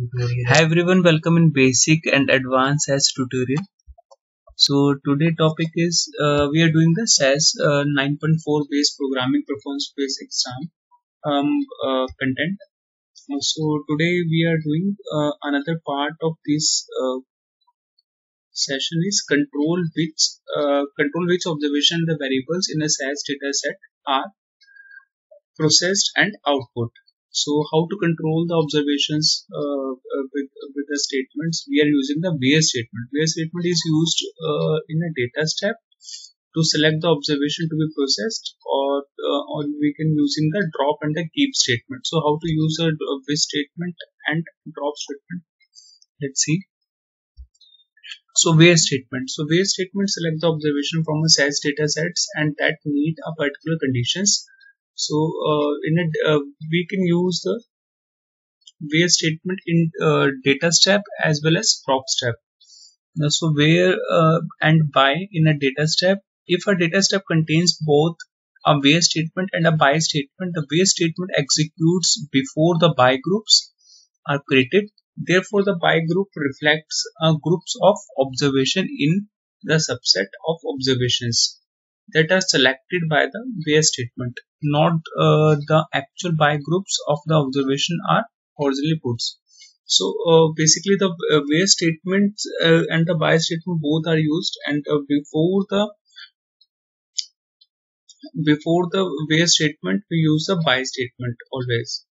Hi everyone, welcome in basic and advanced SAS tutorial. So today topic is uh, we are doing the SAS uh, 9.4 based programming performance based exam um, uh, content. So today we are doing uh, another part of this uh, session is control which uh, control which observation the variables in a SAS data set are processed and output. So how to control the observations uh, uh, with, with the statements? We are using the where statement. Where statement is used uh, in a data step to select the observation to be processed or uh, or we can using the drop and the keep statement. So how to use a where statement and drop statement? Let's see. So where statement. So where statement select the observation from a SAS data sets and that meet a particular conditions so uh, in a uh, we can use the where statement in uh, data step as well as proc step. So where and by in a data step if a data step contains both a where statement and a by statement the where statement executes before the by groups are created. Therefore the by group reflects uh, groups of observation in the subset of observations that are selected by the where statement not uh, the actual by groups of the observation are originally put so uh, basically the uh, where statement uh, and the by statement both are used and uh, before the before the where statement we use the by statement always.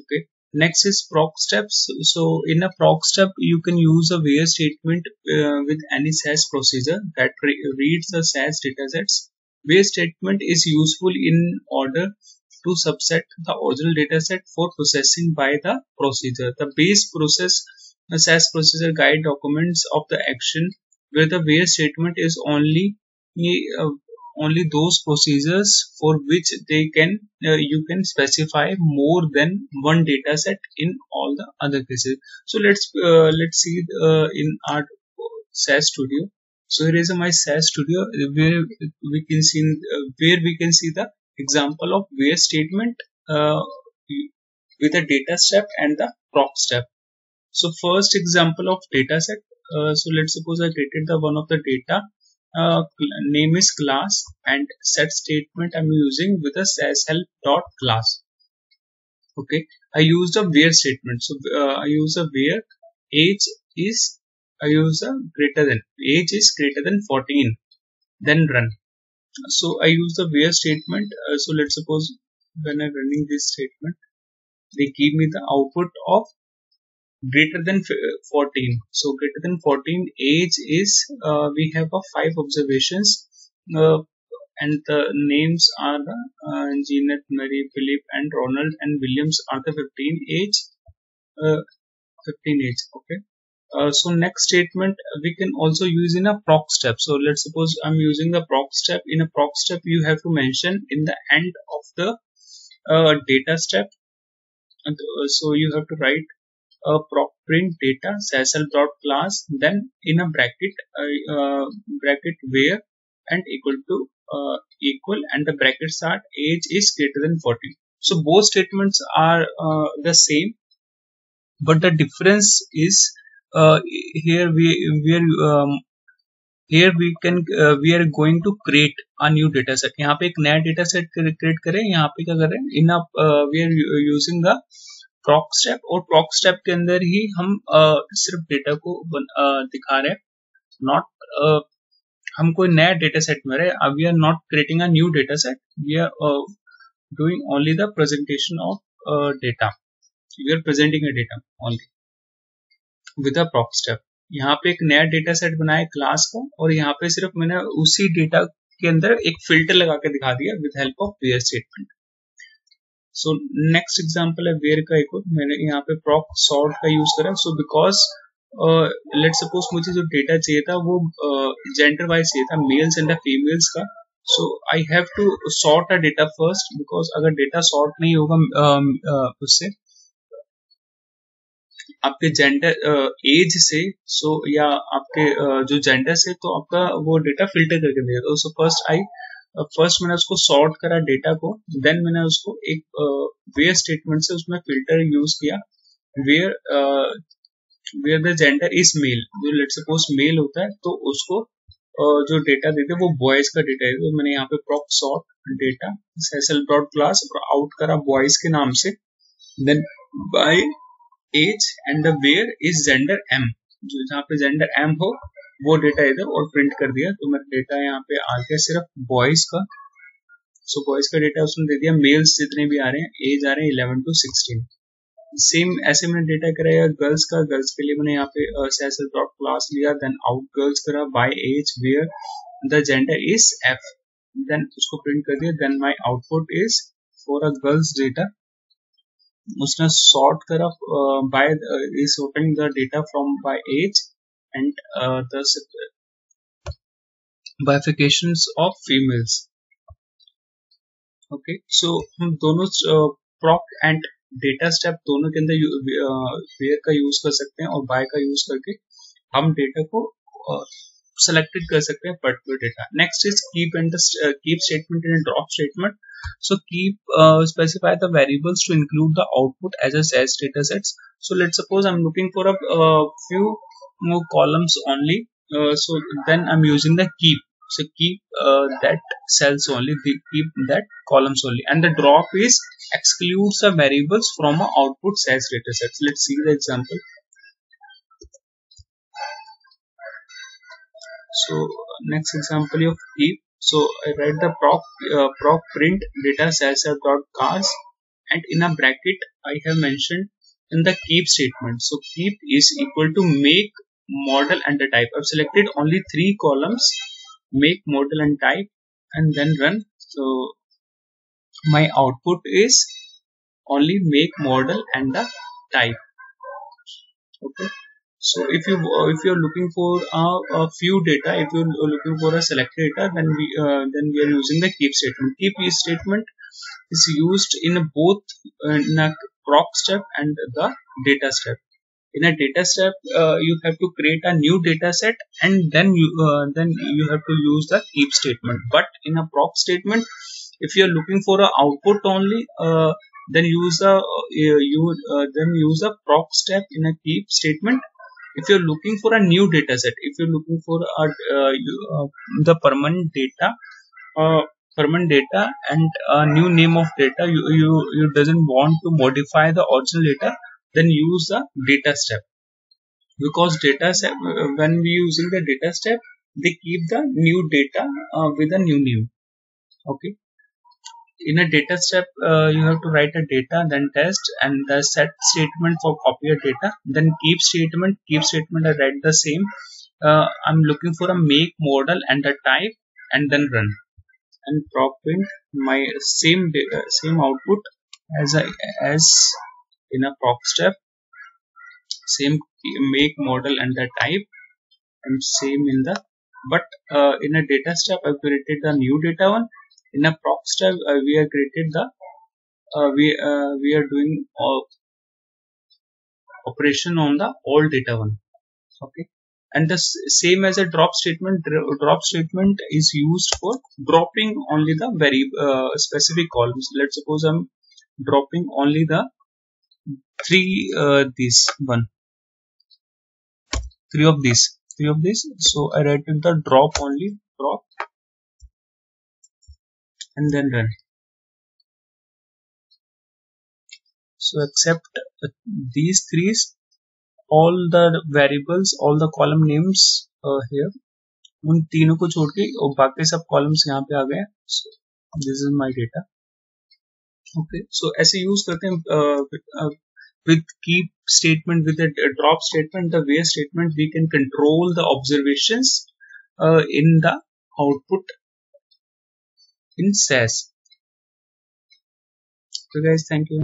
Okay next is proc steps. So in a proc step you can use a where statement uh, with any SAS procedure that re reads the SAS datasets. Where statement is useful in order to subset the original dataset for processing by the procedure. The base process the SAS procedure guide documents of the action where the where statement is only uh, only those procedures for which they can uh, you can specify more than one data set in all the other cases. So let's uh, let's see uh, in our SAS studio. So here is my SAS studio where we can see uh, where we can see the example of where statement uh, with a data step and the proc step. So first example of data set so let's suppose I created the one of the data name is class and set statement I'm using with a SAS help dot class. Okay, I used a where statement. So uh, I use a where age is I use a greater than age is greater than 14 then run. So I use the where statement. Uh, so let's suppose when I'm running this statement, they give me the output of greater than 14 so greater than 14 age is uh, we have a five observations. Uh, and the names are uh, Jeanette, Mary, Philip and Ronald and Williams are the 15 age uh, 15 age okay? Uh, so next statement we can also use in a proc step. So let's suppose I'm using the proc step. In a proc step you have to mention in the end of the uh, data step. And so you have to write a proc print data sasl dot class then in a bracket uh, uh, bracket where and equal to uh, equal and the brackets are age is greater than 40 so both statements are uh, the same but the difference is uh, here we we are um, here we can uh, we are going to create a new data set यहाँ पे एक नया data set create करें यहाँ पे क्या करें in a uh, we are using the प्रॉक step और प्रॉक स्टेप के अंदर ही हम uh, सिर्फ़ डेटा को बन, uh, दिखा रहे हैं। नॉट हम कोई नया डेटा सेट में रहे। We are not creating a new data set we are doing only the presentation of data we are presenting a data only with a proc step यहाँ पे एक नया डेटा सेट बनाया क्लास का और यहाँ पे सिर्फ़ मैंने उसी डेटा के अंदर एक फ़िल्टर लगा के दिखा दिया with help of where statement so next example है वेयर का एक और मैंने यहाँ पे प्रॉक सॉर्ट का यूज़ करा। सो बिकॉज़ लेट सपोज़ मुझे जो डेटा चाहिए था वो जेंडर uh, वाइज चाहिए था मेल्स एंड फीमेल्स का। So I have to sort a data first because अगर डेटा सॉर्ट नहीं होगा uh, uh, उससे आपके जेंडर एज से सो so, या आपके uh, जो जेंडर से तो आपका वो डेटा फ़िल्टर करके देगा। तो सो फ़र्स्ट आई फ़र्स्ट मैंने उसको सॉर्ट करा डेटा को देन मैंने उसको एक वेयर स्टेटमेंट से उसमें फ़िल्टर यूज़ किया where where the gender is male. जो लेट सपोज़ मेल होता है तो उसको uh, जो डेटा देते वो बॉयज़ का डेटा है। तो मैंने यहाँ पे proc sort data sashelp dot class out करा बॉयज़ के नाम से। Then by age and the where is gender M जो जहाँ पे जेंडर एम हो वो डेटा इधर और प्रिंट कर दिया तो मेरा डेटा यहाँ पे आ गया सिर्फ़ बॉयज़ का। सो so, बॉयज़ का डेटा उसने दे दिया मेल्स जितने भी आ रहे हैं एज आ रहे हैं इलेवन टू सिक्सटीन सेम ऐसे मैंने डेटा कराया गर्ल्स का गर्ल्स के लिए मैंने यहाँ पे डॉट क्लास लिया देन आउट गर्ल्स करा by age where the gender is F then उसको प्रिंट कर दिया then my output is for a girls data उसने सॉर्ट करा by is sorting the data from by age and the bifurcations of females okay so हम दोनों प्रॉक and data step दोनों के अंदर वेयर का यूज कर सकते हैं और बाय का यूज करके हम डेटा को selected कर सकते हैं particular data next is keep and keep statement in drop statement so keep uh, specify the variables to include the output as a SAS data sets so let's suppose i'm looking for a uh, few more columns only. Uh, so then i'm using the keep so keep uh, that cells only the keep that columns only. And the drop is excludes the variables from a output SAS data sets let's see the example. So next example of keep so i write the proc uh, print data dot cars. And in a bracket i have mentioned in the keep statement. So keep is equal to make model and the type. I've selected only three columns make model and type and then run. So my output is only make model and the type. Okay. So if you uh, if you're looking for a, a, few data if you're looking for a select data then we uh, then we are using the keep statement. Keep statement is used in both uh, in a proc step and the data step in a data step uh, you have to create a new data set and then you uh, then you have to use the keep statement. But in a proc statement if you are looking for a output only uh, then use a you then use a proc step in a keep statement. If you're looking for a new data set if you're looking for a, uh, uh, the permanent data uh, permanent data and a new name of data you, you you doesn't want to modify the original data then use the data step. Because data step when we using the data step they keep the new data uh, with a new name okay? In a data step uh, you have to write a data then test and the set statement for copy of data then keep statement keep statement i write the same. Uh, i'm looking for a make model and a type and then run. And proc print my same data same output as i as in a proc step. Same make model and the type and same in the but uh, in a data step i've created the new data one. In a proc step uh, we have created the uh, we uh, we are doing operation on the old data one. Okay? And the same as a drop statement drop statement is used for dropping only the very uh, specific columns. Let's suppose i'm dropping only the three uh, these one three of these three of these so i write in the drop only drop and then run so except these three all the variables all the column names uh, here उन तीनों को छोड़ के और बाकी सब columns यहाँ पे आ गए this is my data okay so ऐसे यूज करते हैं with keep statement with a drop statement the where statement we can control the observations uh, in the output in SAS. So guys, thank you.